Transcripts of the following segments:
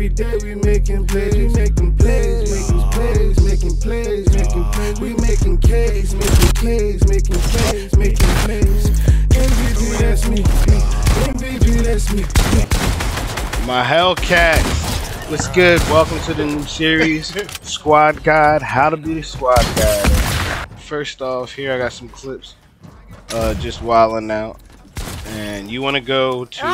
Every day we making plays, we making plays, making plays, making plays, making plays. We making K's, making plays, making plays, making plays. MVP, that's me. MVP, that's me. My Hellcats. What's good? Welcome to the new series, Squad God, How to Be a Squad God. First off, here I got some clips, uh, just wilding out. And you want to go to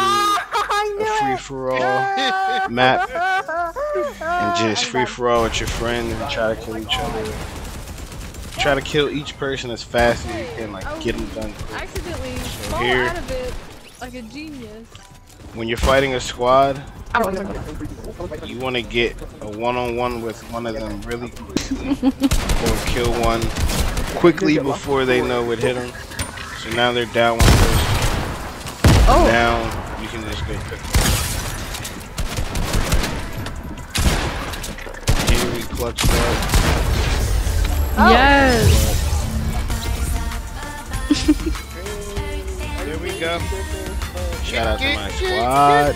a free-for-all map and just free-for-all with your friend and try to kill each other. Try to kill each person as fast as you can, like get them done. quick. accidentally So fall here- out of it like a genius. When you're fighting a squad, you want to get a one-on-one with one of them really quickly or kill one quickly before they know what hit them so now they're down one person Oh. now you can just go pick them clutch that Yes. there we go. Shout out to my squad.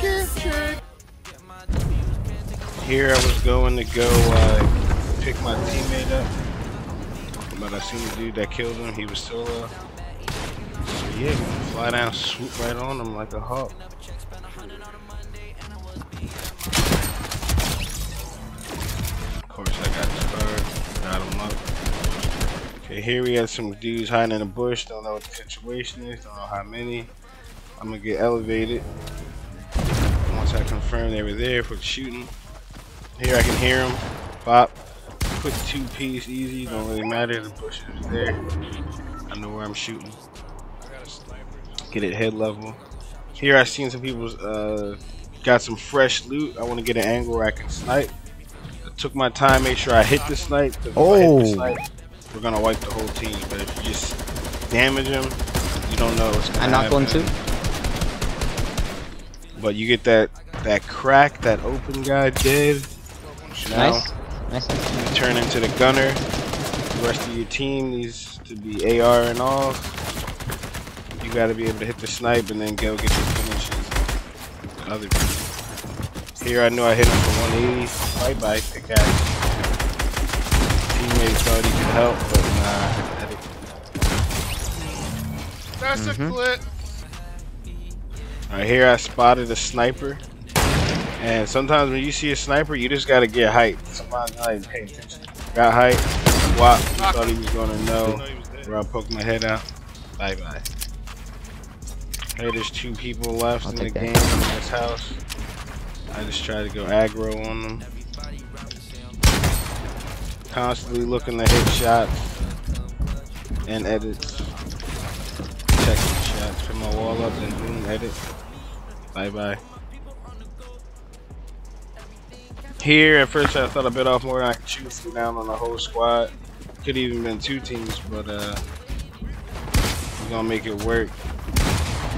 here I was going to go uh, pick my teammate up. But I seen the dude that killed him. He was solo so yeah fly down swoop right on him like a hawk course, I got the. Got him up. Okay, here we got some dudes hiding in the bush. Don't know what the situation is. Don't know how many. I'm gonna get elevated. Once I confirm they were there for shooting. Here I can hear them. Pop. Quick two piece, easy. Don't really matter. The bush is there. I know where I'm shooting. Get it head level. Here I seen some people uh, got some fresh loot. I want to get an angle where I can snipe. I took my time, make sure I hit the snipe. 'cause if I hit Oh. the snipe, we're gonna wipe the whole team. But if you just damage them, you don't know what's gonna I knocked one happen. too. But you get that that crack, that open guy dead. Now Nice. Nice. you turn into the gunner. The rest of your team needs to be AR and all. You gotta be able to hit the snipe and then go get your finishes. Other people. Here I knew I hit him for 180. Bye bye, pick out. Teammate thought he could help, but nah. That's a mm-hmm. clip. Alright, here I spotted a sniper. And sometimes when you see a sniper, you just gotta get height. Sometimes I didn't pay attention. Got height. Wop. Thought he was gonna know. Where I poked my head out. Bye bye. Hey, there's two people left I'll in the take that. game in this house. I just try to go aggro on them. Constantly looking to hit shots and edits. Checking shots. Put my wall up and boom, edit. Bye bye. Here, at first I thought I bit off more than I could chew down on the whole squad. Could even been two teams, but uh, we're gonna make it work.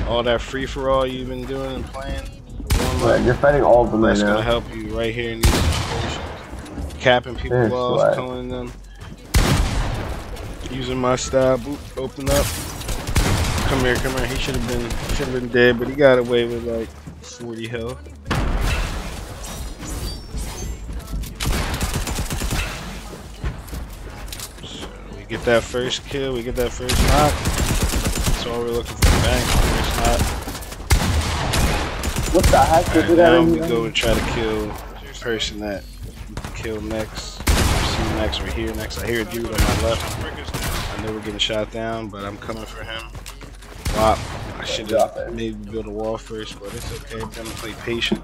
All that free for all you've been doing and playing, Right, you're fighting all of them right that's gonna now. help you right here in these situations. Capping people There's off, killing them. Using my style, boop, open up. Come here, come here. He should have been should have been dead, but he got away with like 40 health. So we get that first kill, we get that first knock. That's all we're looking for. Bang, first knock. What the heck Alright, is that now we go and try to kill the person that kill next. See next, we're here next. I hear a dude on my left. I know we're getting shot down, but I'm coming for him. Wop. I should have maybe build a wall first, but it's okay. I'm gonna play patient.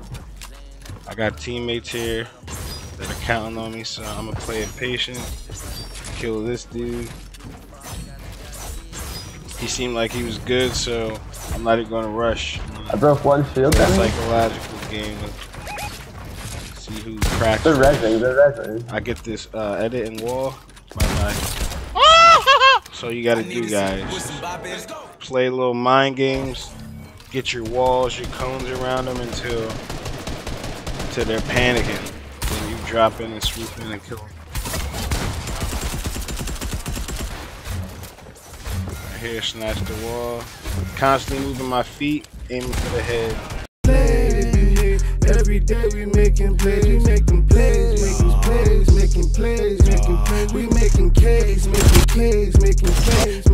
I got teammates here that are counting on me, so I'm gonna play it patient. Kill this dude. He seemed like he was good, so I'm not even gonna rush. I broke one shield. Play a Then. psychological game. See who cracks. They're first. resing. They're resing. I get this uh, edit and wall. Bye bye. So you gotta do, guys. Play little mind games. Get your walls, your cones around them until until they're panicking. Then you drop in and swoop in and kill them. Right here, snatch the wall. Constantly moving my feet, aiming for the head. Every day we making plays, we making plays, making plays, making plays, making plays. We making plays, making plays, making plays.